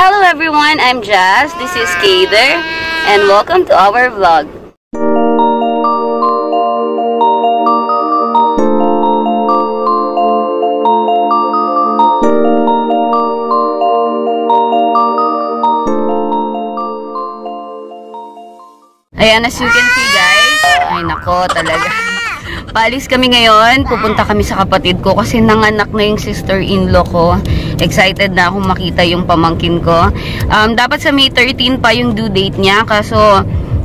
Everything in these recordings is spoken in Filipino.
Hello everyone, I'm Jazz. This is Kader and welcome to our vlog. Ayan, as you can see guys. Ay nako, talaga. Paalis kami ngayon. Pupunta kami sa kapatid ko kasi nanganak na yung sister-in-law ko. Excited na akong makita yung pamangkin ko. Um, dapat sa May 13 pa yung due date niya. Kaso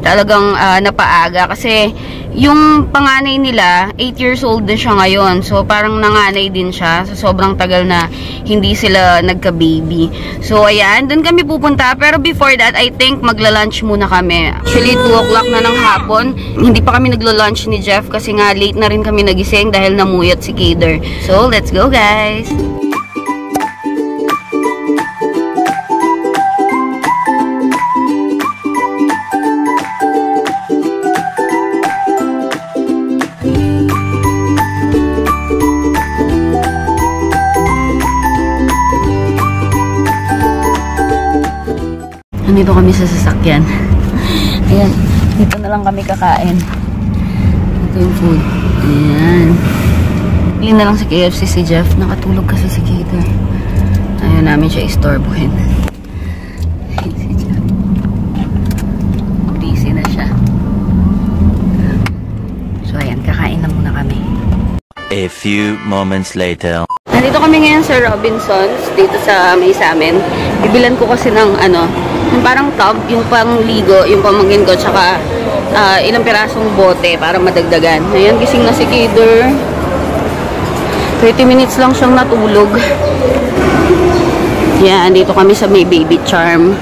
talagang uh, napaaga. Kasi yung panganay nila 8 years old din siya ngayon. So parang nanganay din siya. So sobrang tagal na hindi sila nagka-baby. So ayan dun kami pupunta. Pero before that I think magla-lunch muna kami. Actually 2 o'clock na ng hapon. Hindi pa kami nagla-lunch ni Jeff kasi nga late na rin kami nagising dahil namuyat si Kader. So let's go guys Nandito kami sa sasakyan. Ayan. Dito na lang kami kakain. Ito yung food. Ayan. Pili na lang sa KFC si Jeff. Nakatulog kasi si Kater. Ayaw namin siya istorbohin. si Jeff. Busy na siya. So ayan, kakain na muna kami. A few moments later. Nandito kami ngayon sa Robinsons, dito sa may sa amin. Bibilan ko kasi ng ano, yung parang tub, yung pangligo, yung pamangkin ko, tsaka uh, ilang pirasong bote para madagdagan. Ayan, gising na si Kader. 30 minutes lang siyang natulog. Yan, dito kami sa may baby charm.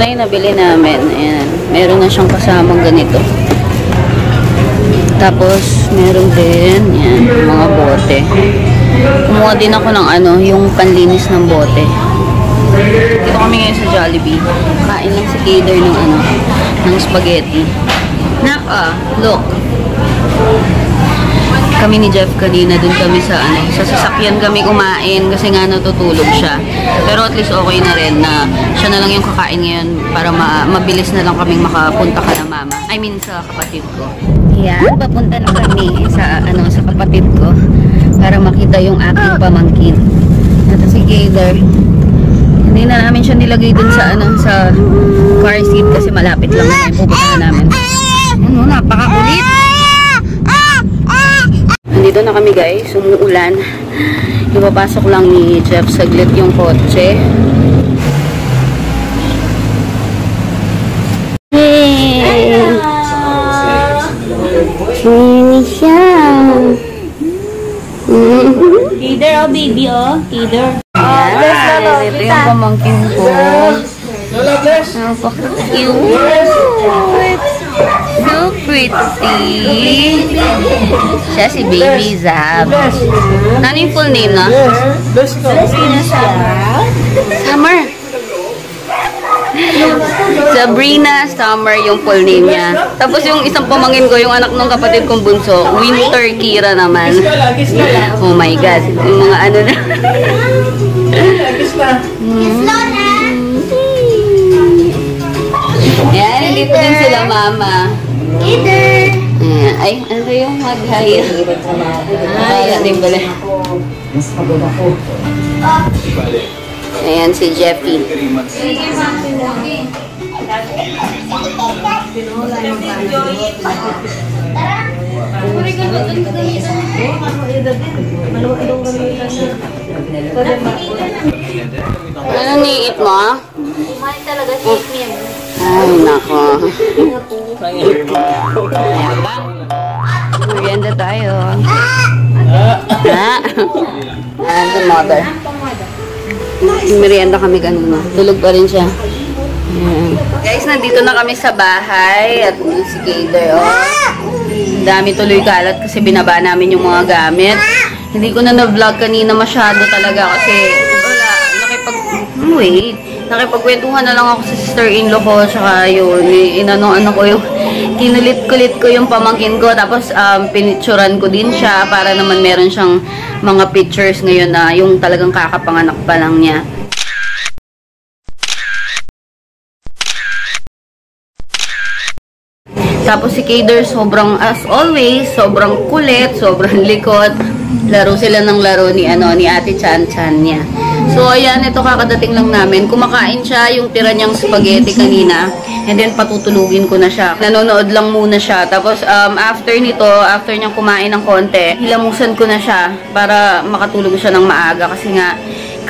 Na yung nabili namin. Ayan. Meron na siyang kasamang ganito. Tapos, meron din, yan, mga bote. Kumuha din ako ng ano, yung panlinis ng bote. Dito kami ngayon sa Jollibee. Kain lang si Kader ng ano, ng spaghetti. Nap, ah, look kami ni Jeff kanina dun kami sa ano, sa sasakyan kami kumain kasi nga natutulog siya. Pero at least okay na rin na siya na lang yung kakain ngayon para ma mabilis na lang kaming makapunta ka na mama. I mean sa kapatid ko. Yan, papunta na kami sa ano sa kapatid ko para makita yung aking pamangkin. Ito si Gator. Hindi na namin siya nilagay dun sa ano sa car seat kasi malapit lang na pupunta namin. Ano, napaka-ulit. Nandito na kami guys, umuulan. Ipapasok lang ni Jeff saglit yung kotse. Hey! Mini siya. Either oh baby oh. Either. Ayan, ito yung pamangkin ko. Napaka-cute. So pretty. Siya si Baby Zab. Ano yung full name na? Summer. Sabrina Summer yung full name niya. Tapos yung isang pamangin ko, yung anak ng kapatid kong bunso, Winter Kira naman. Oh my God. Yung mga ano na. Ayan, nandito din sila mama. Either. Ayan. Ay, ano ba yung mag-hire? Kaya din pala. Ayan si Jeffy. Ano niit mo? Kumain talaga si Kim. Ay, nako. Merienda tayo. Ha? Ayan, the mother. Merienda kami kanina. Tulog pa rin siya. Ayan. Guys, nandito na kami sa bahay at si Gator, oh. Dami tuloy kalat kasi binaba namin yung mga gamit. Hindi ko na na-vlog kanina masyado talaga kasi wala, nakipag... Wait, nakipagkwentuhan na lang ako sa sister-in-law ko tsaka yun, inano-ano ko yung kinulit-kulit ko yung pamangkin ko tapos um, pinicturan ko din siya para naman meron siyang mga pictures ngayon na yung talagang kakapanganak pa lang niya. Tapos si Kader, sobrang, as always, sobrang kulit, sobrang likot. Laro sila ng laro ni, ano, ni Ate Chan Chan niya. So, ayan, ito kakadating lang namin. Kumakain siya yung tira niyang spaghetti kanina. And then, patutulugin ko na siya. Nanonood lang muna siya. Tapos, um, after nito, after niyang kumain ng konti, hilamusan ko na siya para makatulog siya ng maaga. Kasi nga,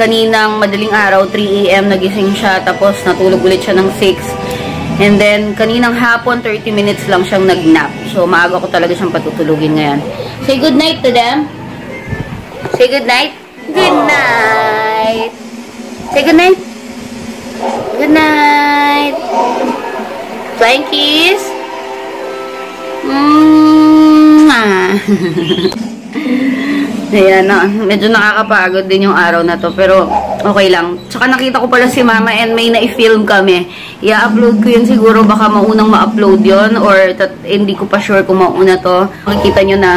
kaninang madaling araw, 3 a.m. nagising siya. Tapos, natulog ulit siya ng 6. And then, kaninang hapon, 30 minutes lang siyang nag-nap. So, maaga ko talaga siyang patutulugin ngayon. Say good night to them. Say good night. Good night. Say good night. Good night. Flying kiss. Ayan, na, medyo nakakapagod din yung araw na to, pero okay lang. Tsaka nakita ko pala si Mama and may na-film kami. I-upload ko yun siguro, baka maunang ma-upload yun, or hindi ko pa sure kung mauna to. Makikita nyo na,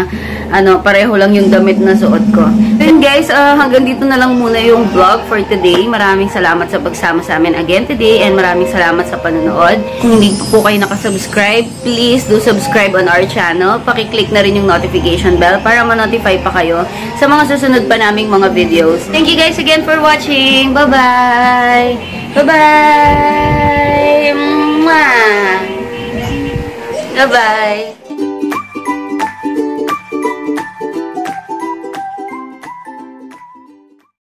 ano, pareho lang yung damit na suot ko. And guys, ah, hanggang dito na lang muna yung vlog for today. Maraming salamat sa pagsama sa amin again today, and maraming salamat sa panonood. Kung hindi po kayo nakasubscribe, please do subscribe on our channel. Pakiclick na rin yung notification bell para ma-notify pa kayo sa mga susunod pa naming mga videos. Thank you guys again for watching. Bye-bye! Bye-bye! Mwah! Bye-bye!